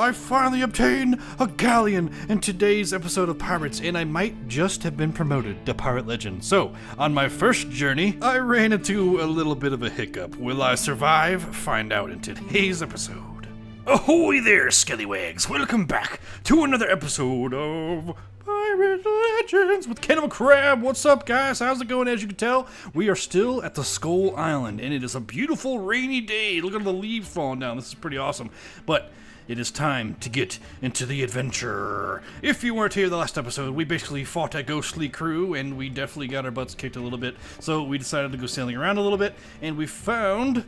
I finally obtained a galleon in today's episode of Pirates, and I might just have been promoted to Pirate Legend. So, on my first journey, I ran into a little bit of a hiccup. Will I survive? Find out in today's episode. Ahoy there, Scallywags! Welcome back to another episode of Pirate Legends with Cannibal Crab. What's up, guys? How's it going? As you can tell, we are still at the Skull Island, and it is a beautiful rainy day. Look at the leaves falling down. This is pretty awesome. But it is time to get into the adventure. If you weren't here the last episode, we basically fought a ghostly crew, and we definitely got our butts kicked a little bit. So we decided to go sailing around a little bit, and we found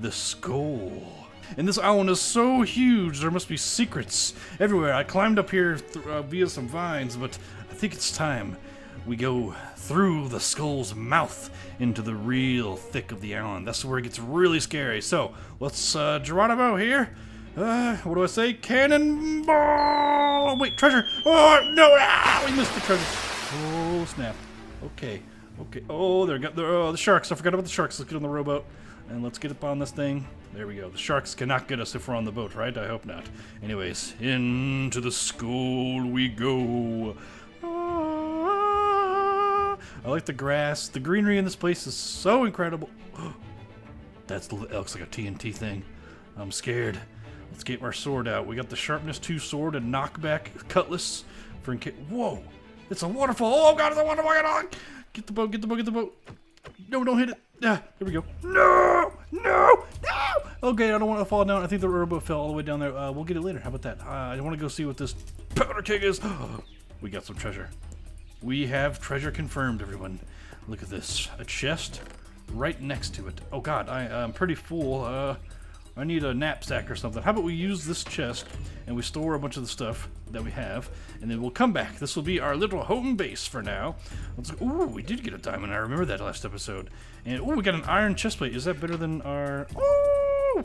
the skull. And this island is so huge, there must be secrets everywhere. I climbed up here uh, via some vines, but I think it's time we go through the skull's mouth into the real thick of the island. That's where it gets really scary. So, let's, uh, Geronimo here. Uh, what do I say? Cannonball! Oh, wait, treasure! Oh, no! Ah, we missed the treasure. Oh, snap. Okay. Okay. Oh, there got the, oh, the sharks. I forgot about the sharks. Let's get on the rowboat. And let's get up on this thing. There we go. The sharks cannot get us if we're on the boat, right? I hope not. Anyways, into the school we go. Ah, I like the grass. The greenery in this place is so incredible. That's, that looks like a TNT thing. I'm scared. Let's get our sword out. We got the sharpness 2 sword and knockback cutlass for in case. Whoa! It's a waterfall! Oh god, it's a waterfall! Get the boat, get the boat, get the boat! No, don't hit it! Yeah, there we go. No! No! No! Okay, I don't want to fall down. I think the rowboat fell all the way down there. Uh, we'll get it later. How about that? Uh, I want to go see what this powder keg is. we got some treasure. We have treasure confirmed, everyone. Look at this. A chest right next to it. Oh god, I, I'm pretty full. Uh, I need a knapsack or something. How about we use this chest and we store a bunch of the stuff that we have, and then we'll come back. This will be our little home base for now. Let's. Ooh, we did get a diamond. I remember that last episode. And oh, we got an iron chest plate. Is that better than our? Oh,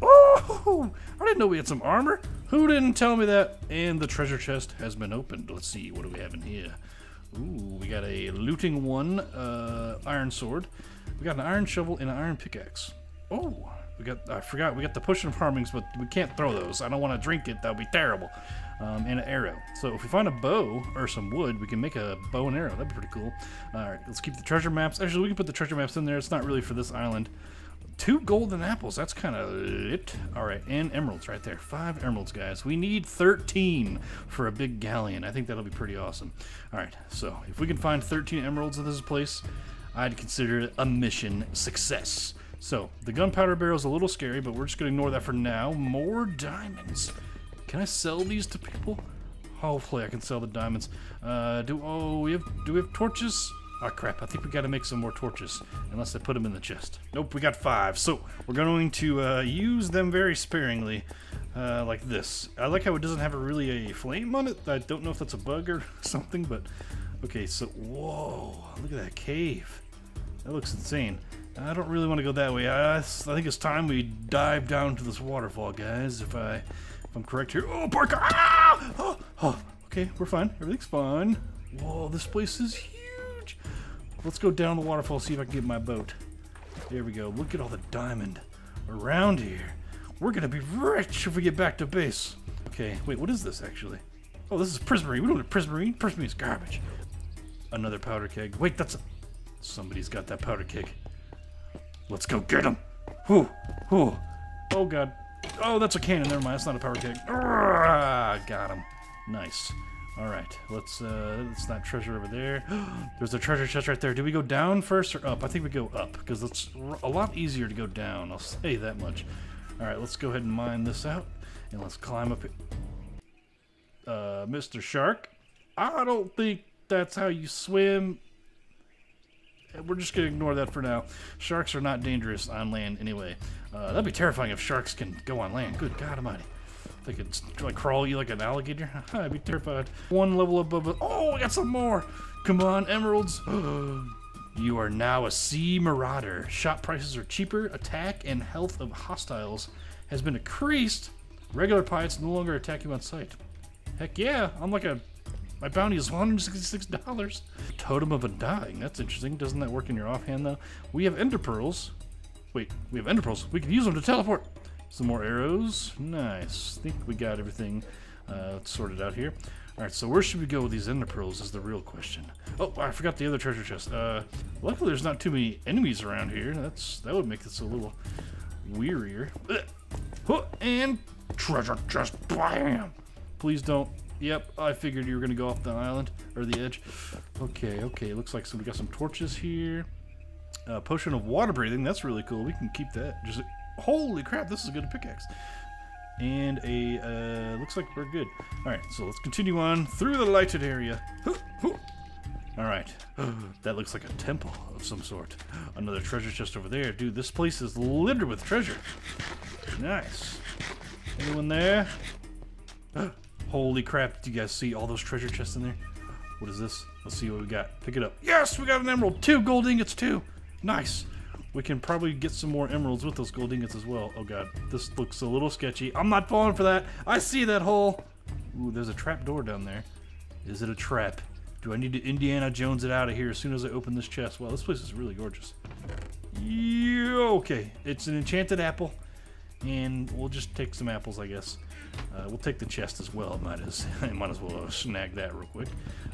oh! I didn't know we had some armor. Who didn't tell me that? And the treasure chest has been opened. Let's see. What do we have in here? Ooh, we got a looting one uh, iron sword. We got an iron shovel and an iron pickaxe. Oh, we got, I forgot, we got the pushing farmings, but we can't throw those. I don't want to drink it, that would be terrible. Um, and an arrow. So if we find a bow or some wood, we can make a bow and arrow. That'd be pretty cool. Alright, let's keep the treasure maps. Actually, we can put the treasure maps in there. It's not really for this island. Two golden apples. That's kind of it. Alright, and emeralds right there. Five emeralds, guys. We need 13 for a big galleon. I think that'll be pretty awesome. Alright, so if we can find 13 emeralds in this place, I'd consider it a mission success. So, the gunpowder barrel is a little scary, but we're just going to ignore that for now. More diamonds. Can I sell these to people? Hopefully I can sell the diamonds. Uh, do, oh, we have, do we have torches? Oh crap, I think we gotta make some more torches, unless I put them in the chest. Nope, we got five. So, we're going to uh, use them very sparingly, uh, like this. I like how it doesn't have a really a flame on it. I don't know if that's a bug or something, but... Okay, so, whoa, look at that cave. That looks insane. I don't really want to go that way. I, I think it's time we dive down to this waterfall, guys. If I, if I'm correct here. Oh, Parker! Ah! Oh, oh, okay, we're fine. Everything's fine. Whoa, this place is huge. Let's go down the waterfall, see if I can get my boat. There we go. Look at all the diamond around here. We're gonna be rich if we get back to base. Okay, wait, what is this actually? Oh, this is prismarine. We don't have prismarine. Prismarine is garbage. Another powder keg. Wait, that's a... Somebody's got that powder keg. Let's go get him. Whew, whew. Oh, God. Oh, that's a cannon. Never mind. That's not a power. Urgh, got him. Nice. All right. Let's, uh, that's that treasure over there. There's a treasure chest right there. Do we go down first or up? I think we go up because it's a lot easier to go down. I'll say that much. All right. Let's go ahead and mine this out and let's climb up. Uh, Mr. Shark, I don't think that's how you swim we're just going to ignore that for now. Sharks are not dangerous on land anyway. Uh, that'd be terrifying if sharks can go on land. Good God almighty. They could like crawl you like an alligator. I'd be terrified. One level above. Oh, we got some more. Come on, emeralds. you are now a sea marauder. Shop prices are cheaper. Attack and health of hostiles has been increased. Regular pirates no longer attack you on sight. Heck yeah, I'm like a my bounty is $166. Totem of Undying. That's interesting. Doesn't that work in your offhand, though? We have Ender Pearls. Wait, we have Ender Pearls. We can use them to teleport. Some more arrows. Nice. think we got everything uh, sorted out here. Alright, so where should we go with these ender pearls is the real question. Oh, I forgot the other treasure chest. Uh, luckily there's not too many enemies around here. That's That would make this a little wearier. And treasure chest, bam! Please don't. Yep, I figured you were to go off the island, or the edge. Okay, okay, looks like so we got some torches here. Uh, potion of water breathing, that's really cool. We can keep that. Just Holy crap, this is a good pickaxe. And a, uh, looks like we're good. Alright, so let's continue on through the lighted area. Alright, that looks like a temple of some sort. Another treasure chest over there. Dude, this place is littered with treasure. Nice. Anyone there? Holy crap, do you guys see all those treasure chests in there? What is this? Let's see what we got. Pick it up. Yes, we got an emerald. Two gold ingots, too. Nice. We can probably get some more emeralds with those gold ingots as well. Oh god, this looks a little sketchy. I'm not falling for that. I see that hole. Ooh, there's a trap door down there. Is it a trap? Do I need to Indiana Jones it out of here as soon as I open this chest? Well, this place is really gorgeous. Yeah, okay, it's an enchanted apple, and we'll just take some apples, I guess. Uh, we'll take the chest as well. Might as might as well snag that real quick.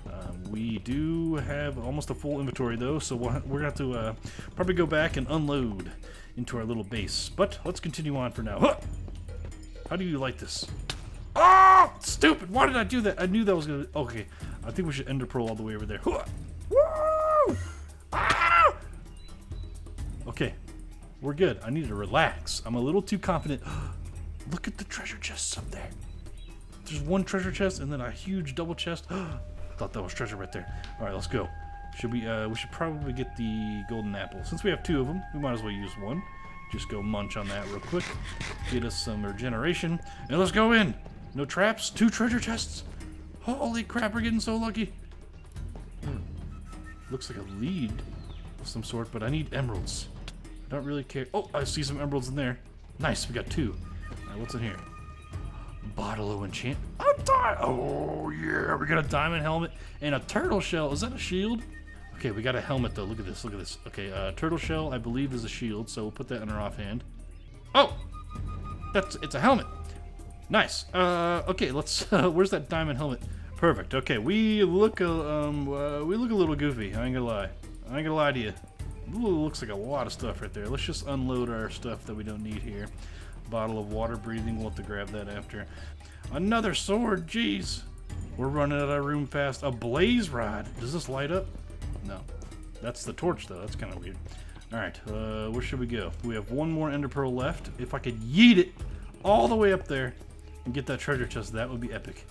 Uh, we do have almost a full inventory though, so we're gonna have to uh, probably go back and unload into our little base. But let's continue on for now. Huh! How do you like this? Ah! Stupid! Why did I do that? I knew that was gonna. Okay, I think we should ender pearl all the way over there. Woo! Ah! Okay, we're good. I need to relax. I'm a little too confident. Look at the treasure chests up there. There's one treasure chest and then a huge double chest. I thought that was treasure right there. All right, let's go. Should we? Uh, we should probably get the golden apple. Since we have two of them, we might as well use one. Just go munch on that real quick. Get us some regeneration, and let's go in. No traps. Two treasure chests. Holy crap! We're getting so lucky. Hmm. Looks like a lead of some sort, but I need emeralds. I don't really care. Oh, I see some emeralds in there. Nice. We got two. Right, what's in here? Bottle of enchant. A oh yeah, we got a diamond helmet and a turtle shell. Is that a shield? Okay, we got a helmet though. Look at this. Look at this. Okay, uh, turtle shell I believe is a shield, so we'll put that in our offhand. Oh, that's it's a helmet. Nice. Uh, okay, let's. Uh, where's that diamond helmet? Perfect. Okay, we look a um uh, we look a little goofy. I ain't gonna lie. I ain't gonna lie to you. Ooh, looks like a lot of stuff right there. Let's just unload our stuff that we don't need here. Bottle of water breathing. We'll have to grab that after. Another sword. Jeez. We're running out of room fast. A blaze rod. Does this light up? No. That's the torch, though. That's kind of weird. Alright, uh, where should we go? We have one more ender pearl left. If I could yeet it all the way up there and get that treasure chest, that would be epic.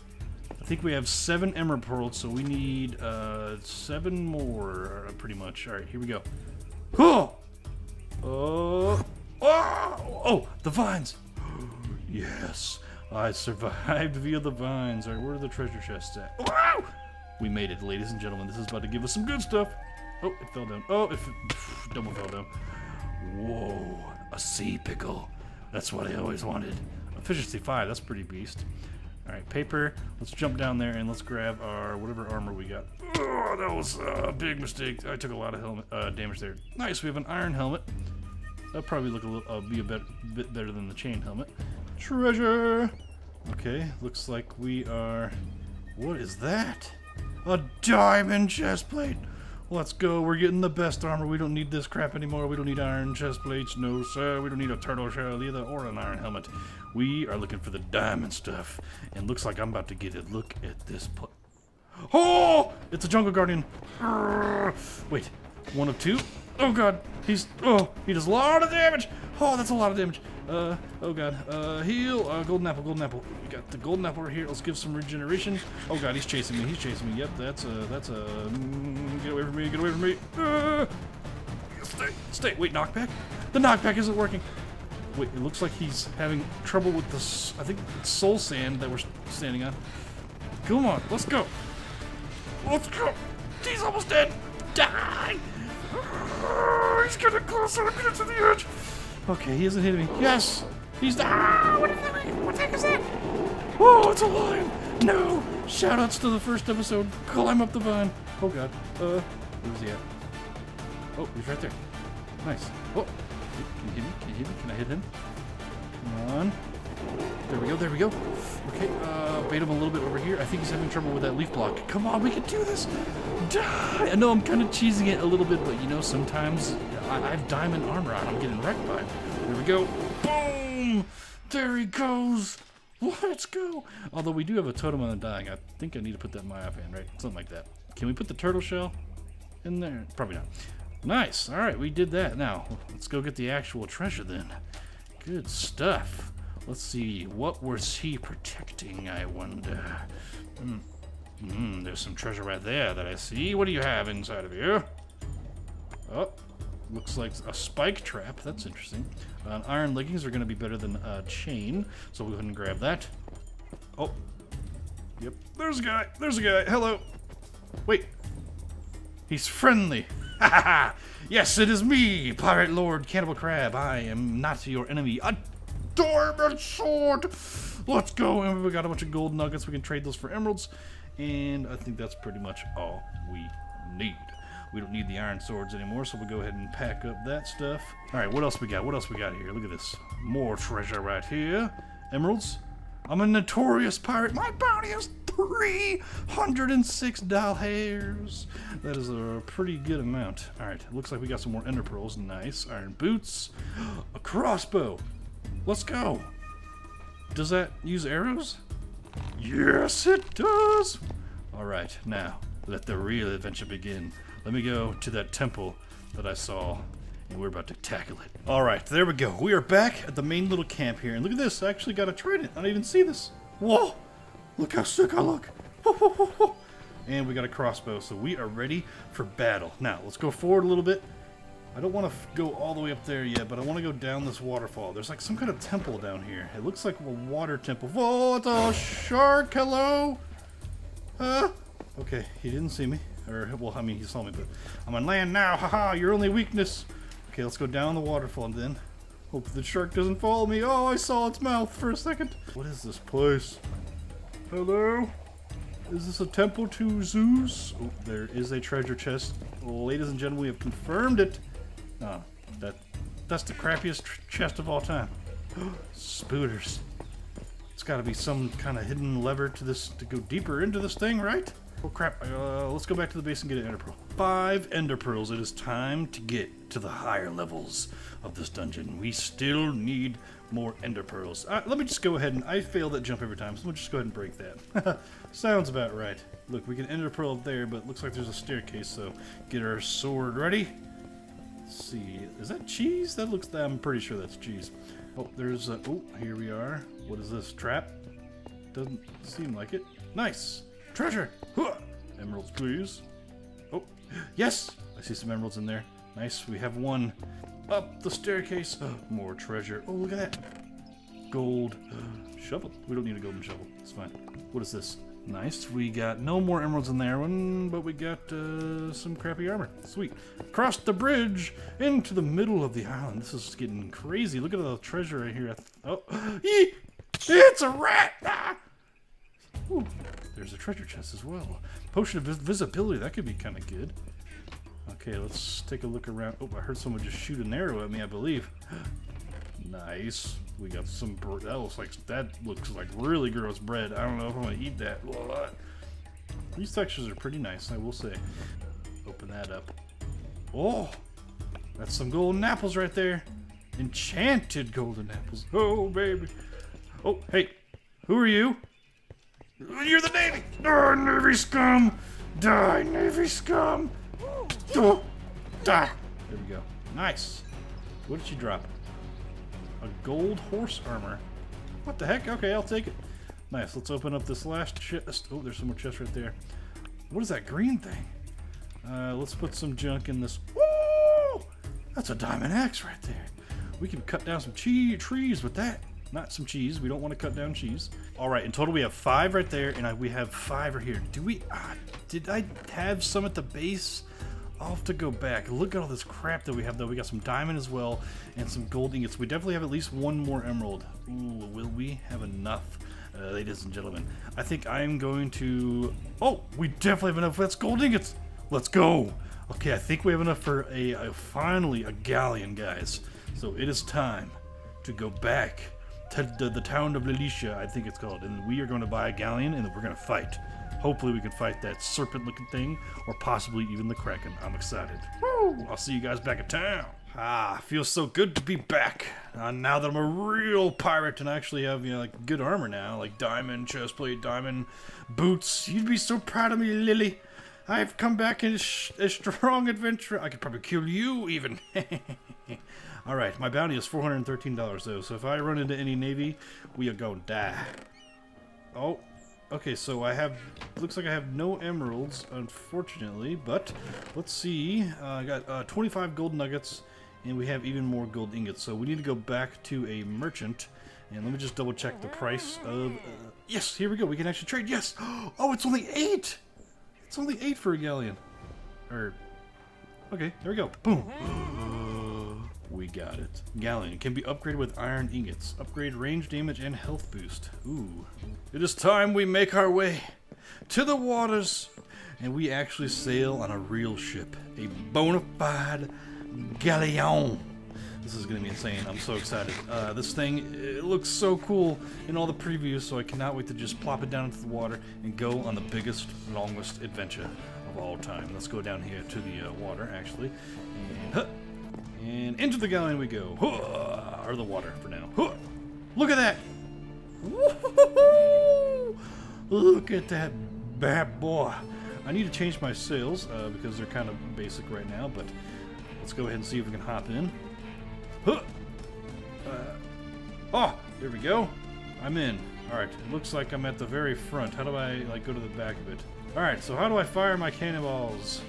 I think we have seven emerald pearls, so we need uh, seven more, uh, pretty much. Alright, here we go. Oh! Oh, oh the vines. yes, I survived via the vines. All right, where are the treasure chests at? We made it, ladies and gentlemen. This is about to give us some good stuff. Oh, it fell down. Oh, it double fell down. Whoa, a sea pickle. That's what I always wanted. Efficiency 5, that's pretty beast. Alright, paper. Let's jump down there and let's grab our whatever armor we got. Oh, that was a big mistake. I took a lot of helmet uh, damage there. Nice, we have an iron helmet. That'll probably look a little, uh, be a bit, bit better than the chain helmet. Treasure! Okay, looks like we are... What is that? A diamond chest plate! Let's go, we're getting the best armor. We don't need this crap anymore. We don't need iron chest plates. No, sir. We don't need a turtle shell either or an iron helmet. We are looking for the diamond stuff. And looks like I'm about to get it. look at this. Oh! It's a jungle guardian. Wait, one of two? Oh god, he's oh he does a lot of damage. Oh, that's a lot of damage. Uh oh god. Uh heal. Uh, golden apple. Golden apple. We got the golden apple right here. Let's give some regeneration. Oh god, he's chasing me. He's chasing me. Yep, that's a that's a. Mm, get away from me. Get away from me. Uh, stay. Stay. Wait, knockback. The knockback isn't working. Wait, it looks like he's having trouble with the. I think it's soul sand that we're standing on. Come on, let's go. Let's go. He's almost dead. Die. He's getting closer. I'm getting to the edge. Okay, he isn't hitting me. Yes! He's the. Ah, what, what the heck is that? Oh, it's a lion! No! Shoutouts to the first episode. Climb up the vine. Oh god. Uh, where's he at? Oh, he's right there. Nice. Oh, can you hit me? Can you hit me? Can I hit him? Come on. There we go, there we go. Okay, uh, bait him a little bit over here. I think he's having trouble with that leaf block. Come on, we can do this. Die! I know I'm kind of cheesing it a little bit, but you know, sometimes I, I have diamond armor on. I'm getting wrecked by it. There we go. Boom! There he goes. Let's go. Although we do have a totem on the dying. I think I need to put that in my offhand, right? Something like that. Can we put the turtle shell in there? Probably not. Nice. All right, we did that. Now, let's go get the actual treasure then. Good stuff. Let's see, what was he protecting, I wonder? Hmm. Mm, there's some treasure right there that I see. What do you have inside of you? Oh, looks like a spike trap. That's interesting. Uh, iron leggings are going to be better than uh, chain, so we'll go ahead and grab that. Oh, yep. There's a guy. There's a guy. Hello. Wait. He's friendly. Ha ha ha! Yes, it is me, Pirate Lord Cannibal Crab. I am not your enemy. A diamond sword! Let's go. And we got a bunch of gold nuggets. We can trade those for emeralds. And I think that's pretty much all we need. We don't need the iron swords anymore, so we'll go ahead and pack up that stuff. All right, what else we got? What else we got here? Look at this. More treasure right here. Emeralds. I'm a notorious pirate. My bounty is 306 doll hairs. That is a pretty good amount. All right, looks like we got some more ender pearls. Nice. Iron boots. A crossbow. Let's go. Does that use arrows? Yes, it does. All right, now let the real adventure begin. Let me go to that temple that I saw, and we're about to tackle it. All right, there we go. We are back at the main little camp here, and look at this. I actually got a trident. I didn't even see this. Whoa! Look how sick I look. and we got a crossbow, so we are ready for battle. Now, let's go forward a little bit. I don't want to go all the way up there yet, but I want to go down this waterfall. There's like some kind of temple down here. It looks like a water temple. Whoa, it's a shark. Hello? Huh? Okay, he didn't see me. Or, well, I mean, he saw me, but I'm on land now. Haha, your only weakness. Okay, let's go down the waterfall then. Hope the shark doesn't follow me. Oh, I saw its mouth for a second. What is this place? Hello? Is this a temple to Zeus? Oh, there is a treasure chest. Ladies and gentlemen, we have confirmed it. Oh, that that's the crappiest chest of all time. Spooters. It's got to be some kind of hidden lever to this to go deeper into this thing, right? Oh crap! Uh, let's go back to the base and get an ender pearl. Five ender pearls. It is time to get to the higher levels of this dungeon. We still need more ender pearls. Uh, let me just go ahead and I fail that jump every time, so me just go ahead and break that. Sounds about right. Look, we can ender pearl up there, but looks like there's a staircase. So get our sword ready. See, is that cheese? That looks, I'm pretty sure that's cheese. Oh, there's a, oh, here we are. What is this, trap? Doesn't seem like it. Nice! Treasure! Huh. Emeralds, please. Oh, yes! I see some emeralds in there. Nice, we have one. Up the staircase. More treasure. Oh, look at that. Gold. Shovel. We don't need a golden shovel. It's fine. What is this? Nice. We got no more emeralds in there one, but we got uh, some crappy armor. Sweet. Cross the bridge into the middle of the island. This is getting crazy. Look at the treasure right here. Oh, it's a rat! Ah! Ooh, there's a treasure chest as well. Potion of visibility. That could be kind of good. Okay, let's take a look around. Oh, I heard someone just shoot an arrow at me, I believe. Nice. We got some. bread. That looks like that looks like really gross bread. I don't know if I'm gonna eat that. These textures are pretty nice, I will say. Open that up. Oh, that's some golden apples right there. Enchanted golden apples. Oh, baby. Oh, hey, who are you? You're the Navy. Oh, Navy scum. Die, Navy scum. Oh, die. There we go. Nice. What did she drop? A gold horse armor. What the heck? Okay, I'll take it. Nice. Let's open up this last chest. Oh, there's some more chests right there. What is that green thing? Uh, let's put some junk in this. Woo! That's a diamond axe right there. We can cut down some trees with that. Not some cheese. We don't want to cut down cheese. All right, in total we have five right there, and I, we have five right here. Do we... Uh, did I have some at the base? I'll have to go back. Look at all this crap that we have, though. We got some diamond as well and some gold ingots. We definitely have at least one more emerald. Ooh, will we have enough, uh, ladies and gentlemen? I think I'm going to... Oh, we definitely have enough. That's gold ingots. Let's go. Okay, I think we have enough for a, a finally a galleon, guys. So it is time to go back the, the town of Lelicia, I think it's called, and we are going to buy a galleon and we're going to fight. Hopefully, we can fight that serpent-looking thing, or possibly even the kraken. I'm excited. Woo! I'll see you guys back at town. Ah, feels so good to be back. Uh, now that I'm a real pirate and I actually have you know like good armor now, like diamond chestplate, diamond boots. You'd be so proud of me, Lily. I've come back in a, a strong adventure. I could probably kill you even. All right, my bounty is $413 though, so if I run into any navy, we are going to die. Oh, okay, so I have, looks like I have no emeralds, unfortunately, but let's see. Uh, I got uh, 25 gold nuggets, and we have even more gold ingots, so we need to go back to a merchant, and let me just double check the price of, uh, yes, here we go, we can actually trade, yes! Oh, it's only eight! It's only eight for a galleon. Or, okay, there we go. Boom. We got it. Galleon can be upgraded with iron ingots. Upgrade range damage and health boost. Ooh. It is time we make our way to the waters and we actually sail on a real ship. A bona fide galleon. This is going to be insane. I'm so excited. Uh, this thing, it looks so cool in all the previews, so I cannot wait to just plop it down into the water and go on the biggest, longest adventure of all time. Let's go down here to the uh, water, actually. And, huh, and into the galleon we go. Huh, or the water for now. Huh, look at that! Look at that bad boy. I need to change my sails uh, because they're kind of basic right now, but let's go ahead and see if we can hop in. Uh, oh, there we go. I'm in. Alright, it looks like I'm at the very front. How do I, like, go to the back of it? Alright, so how do I fire my cannonballs?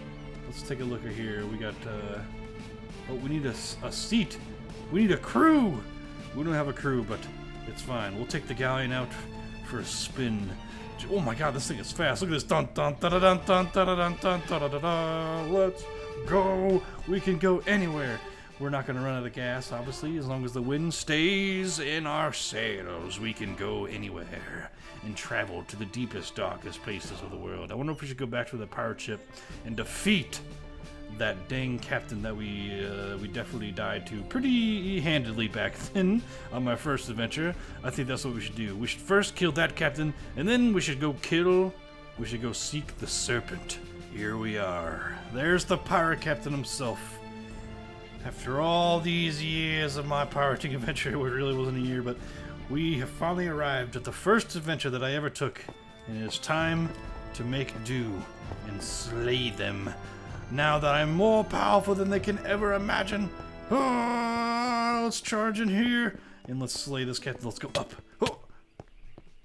Let's take a look here. We got, uh... Oh, we need a, a seat. We need a crew! We don't have a crew, but it's fine. We'll take the galleon out for a spin. Oh my god, this thing is fast. Look at this. Dun dun dun dun dun dun dun dun dun dun dun Let's go. We can go anywhere. We're not going to run out of gas, obviously. As long as the wind stays in our sails, we can go anywhere and travel to the deepest, darkest places of the world. I wonder if we should go back to the pirate ship and defeat that dang captain that we uh, we definitely died to pretty handedly back then on my first adventure. I think that's what we should do. We should first kill that captain, and then we should go kill. We should go seek the serpent. Here we are. There's the pirate captain himself. After all these years of my pirating adventure, it really wasn't a year, but we have finally arrived at the first adventure that I ever took, and it is time to make do and slay them. Now that I'm more powerful than they can ever imagine, oh, let's charge in here and let's slay this captain. Let's go up. Oh,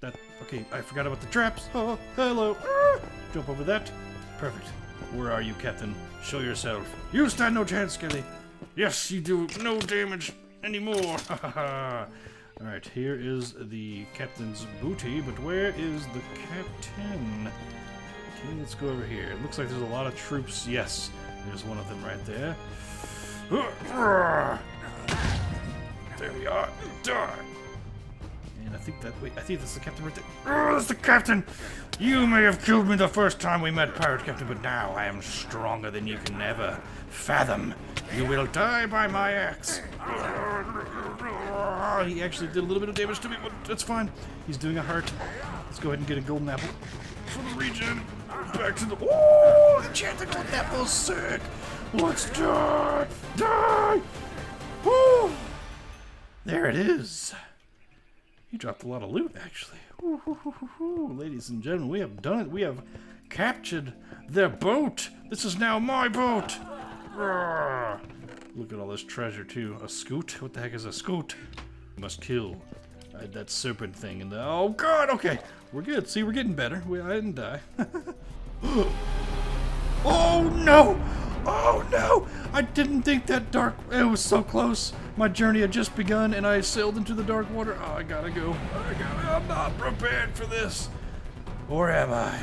that okay. I forgot about the traps. Oh, hello. Ah, jump over that. Perfect. Where are you, Captain? Show yourself. You stand no chance, Skelly. Yes, you do no damage anymore. Alright, here is the captain's booty, but where is the captain? Okay, let's go over here. It looks like there's a lot of troops. Yes, there's one of them right there. There we are. Die. And I think that, wait, I think that's the captain right there. Oh, that's the captain! You may have killed me the first time we met, Pirate Captain, but now I am stronger than you can ever fathom. You will die by my axe. Ah, he actually did a little bit of damage to me, but that's fine. He's doing a heart. Let's go ahead and get a golden apple for the regen. Back to the. Oh, the apple is sick. Let's die. Die. Woo. There it is. He dropped a lot of loot, actually. Ladies and gentlemen, we have done it. We have captured their boat. This is now my boat. Look at all this treasure, too. A scoot? What the heck is a scoot? Must kill that serpent thing. And the, oh, God, okay. We're good. See, we're getting better. We, I didn't die. oh, no! Oh, no! I didn't think that dark... It was so close. My journey had just begun, and I sailed into the dark water. Oh, I gotta go. I gotta, I'm not prepared for this. Or am I?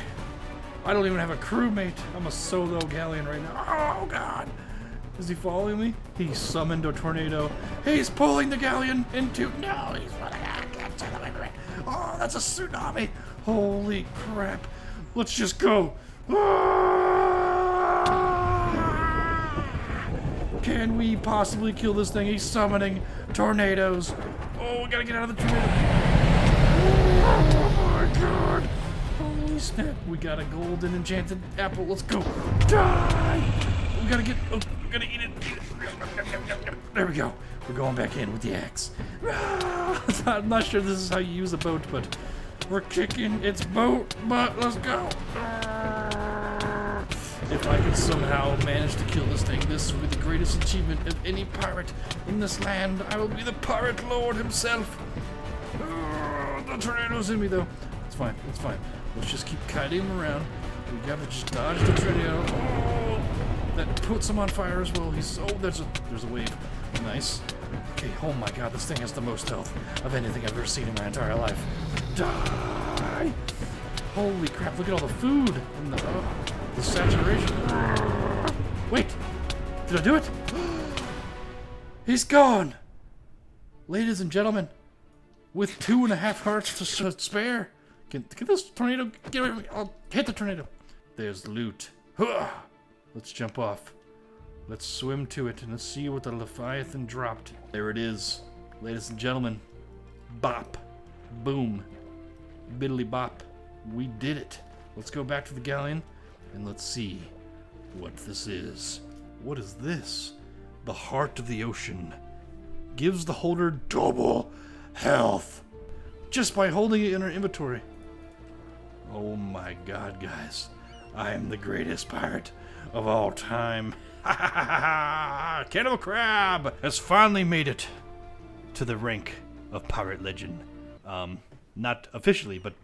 I don't even have a crewmate. I'm a solo galleon right now. Oh, God. Is he following me? He summoned a tornado. He's pulling the galleon into... No, he's running. Oh, that's a tsunami. Holy crap. Let's just go. Ah! Can we possibly kill this thing? He's summoning tornadoes. Oh, Oh, we gotta get out of the tornado. Oh my god. Holy snap. We got a golden enchanted apple. Let's go. Die. We gotta get. Oh, we gotta eat it. There we go. We're going back in with the axe. I'm not sure this is how you use a boat, but we're kicking its boat. But let's go. If I could somehow manage to kill this thing, this would be the greatest achievement of any pirate in this land. I will be the pirate lord himself. Uh, the tornado's in me, though. It's fine. It's fine. Let's just keep kiting him around. We gotta just dodge the tornado. Oh, that puts him on fire as well. He's oh, there's a there's a wave. Nice. Okay. Oh my God, this thing has the most health of anything I've ever seen in my entire life. Die! Holy crap! Look at all the food and the. Oh. The saturation. Wait! Did I do it? He's gone! Ladies and gentlemen, with two and a half hearts to spare, can, can this tornado get away from me? I'll hit the tornado. There's loot. Let's jump off. Let's swim to it and let's see what the Leviathan dropped. There it is. Ladies and gentlemen, bop. Boom. Biddly bop. We did it. Let's go back to the galleon and let's see what this is. What is this? The heart of the ocean. Gives the holder double health just by holding it in our inventory. Oh my god, guys. I am the greatest pirate of all time. Cannibal Crab has finally made it to the rank of pirate legend. Um, not officially, but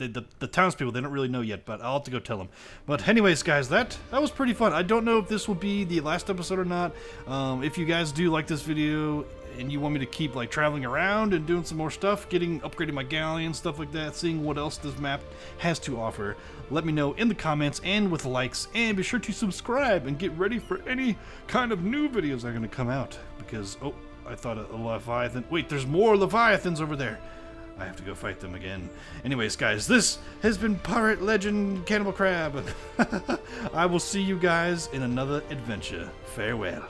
the, the, the, townspeople, they don't really know yet, but I'll have to go tell them. But anyways, guys, that that was pretty fun. I don't know if this will be the last episode or not. Um, if you guys do like this video and you want me to keep like traveling around and doing some more stuff, getting upgrading my galleon, stuff like that, seeing what else this map has to offer, let me know in the comments and with likes. And be sure to subscribe and get ready for any kind of new videos that are going to come out. Because, oh, I thought a, a Leviathan. Wait, there's more Leviathans over there. I have to go fight them again. Anyways, guys, this has been Pirate Legend Cannibal Crab. I will see you guys in another adventure. Farewell.